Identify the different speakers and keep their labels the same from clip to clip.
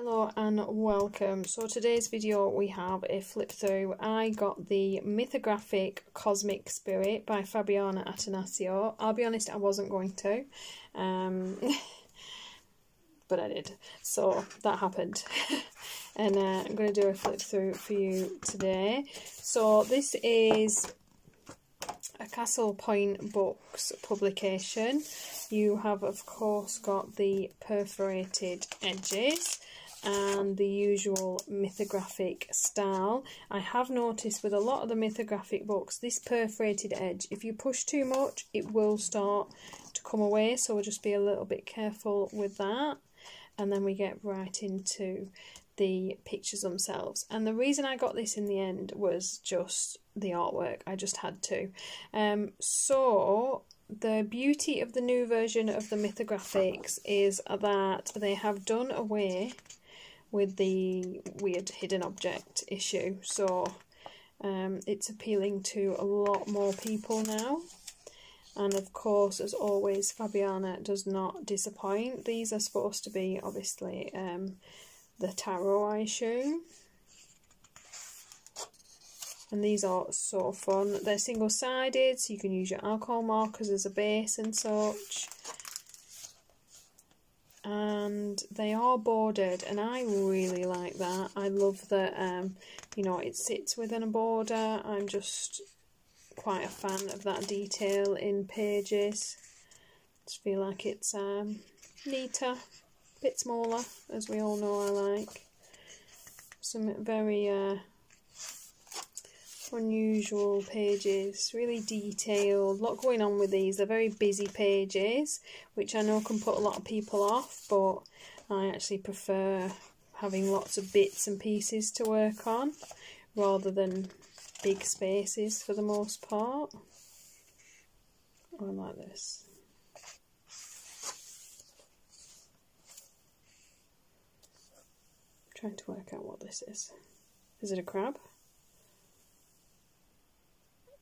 Speaker 1: Hello and welcome. So today's video we have a flip through. I got the Mythographic Cosmic Spirit by Fabiana Attanasio. I'll be honest, I wasn't going to. Um, but I did. So that happened. and uh, I'm going to do a flip through for you today. So this is a Castle Point Books publication. You have of course got the perforated edges and the usual mythographic style. I have noticed with a lot of the mythographic books, this perforated edge, if you push too much, it will start to come away, so we'll just be a little bit careful with that. And then we get right into the pictures themselves. And the reason I got this in the end was just the artwork. I just had to. Um, so the beauty of the new version of the mythographics is that they have done away with the weird hidden object issue. So um, it's appealing to a lot more people now. And of course, as always, Fabiana does not disappoint. These are supposed to be, obviously, um, the tarot, I assume. And these are so fun. They're single-sided, so you can use your alcohol markers as a base and such and they are bordered and I really like that. I love that um, you know it sits within a border. I'm just quite a fan of that detail in pages. Just feel like it's um, neater, a bit smaller as we all know I like. Some very uh, unusual pages, really detailed, a lot going on with these. They're very busy pages, which I know can put a lot of people off, but I actually prefer having lots of bits and pieces to work on rather than big spaces for the most part. I like this. Trying to work out what this is. Is it a crab?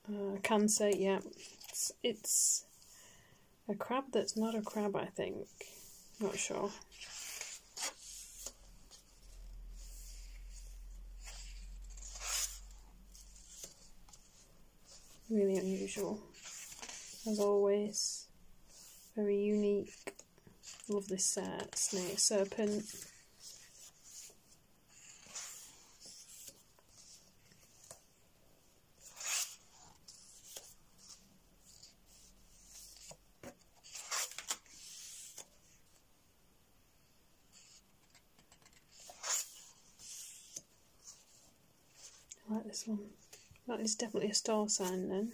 Speaker 1: Uh, cancer, yeah. It's, it's a crab that's not a crab, I think. Not sure. Really unusual. As always. Very unique. Love this snake serpent. I like this one. That is definitely a star sign then.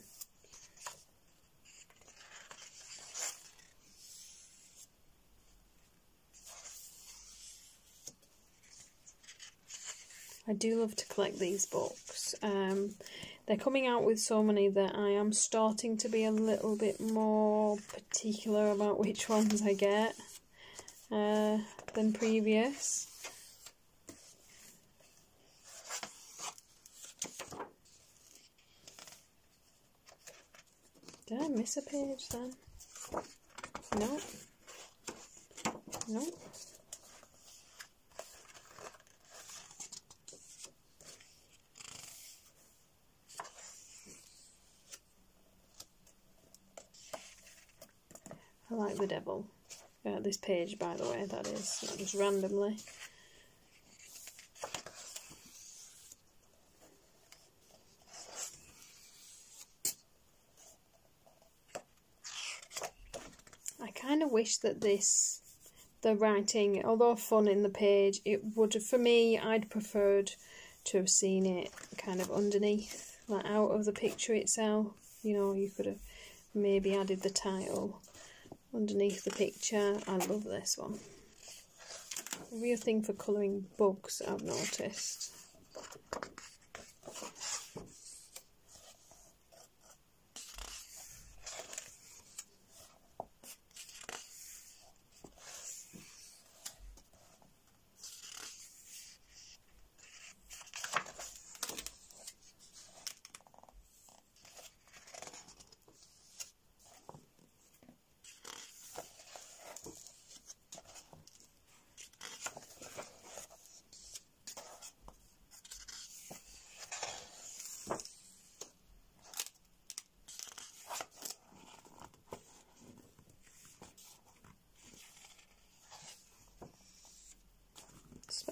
Speaker 1: I do love to collect these books. Um, they're coming out with so many that I am starting to be a little bit more particular about which ones I get uh, than previous. Did I miss a page then? No. No. I like the devil. Uh, this page, by the way, that is, not just randomly. Kind of wish that this, the writing, although fun in the page, it would, for me, I'd preferred to have seen it kind of underneath, like out of the picture itself. You know, you could have maybe added the title underneath the picture. I love this one. Real thing for colouring bugs, I've noticed.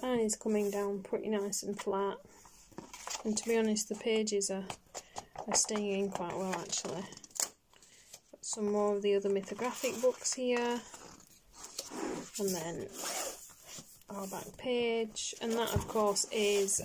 Speaker 1: Spine is coming down pretty nice and flat. And to be honest, the pages are, are staying in quite well actually. Got some more of the other mythographic books here. And then our back page. And that, of course, is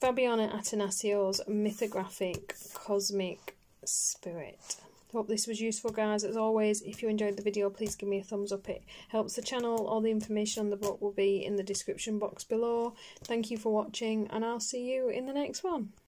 Speaker 1: Fabiana Attanasio's Mythographic Cosmic Spirit. Hope this was useful guys. As always, if you enjoyed the video, please give me a thumbs up. It helps the channel. All the information on the book will be in the description box below. Thank you for watching and I'll see you in the next one.